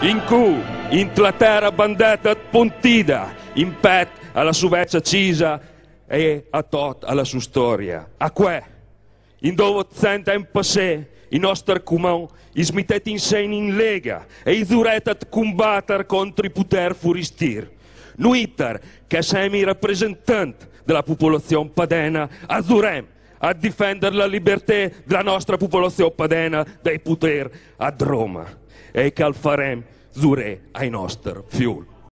in cui in la terra bandetta pontida, in pet alla vecchia cisa e a tot alla sua storia. A que, in dove cento anni passé, i nostri comuni smittet insieme in lega e i duret combattere contro i poter furistir. Nuiter, che siamo i rappresentanti della popolazione padena, adorem a difendere la libertà della nostra popolazione padena dai poter a Roma e che faremo zure ai nostri fiuli.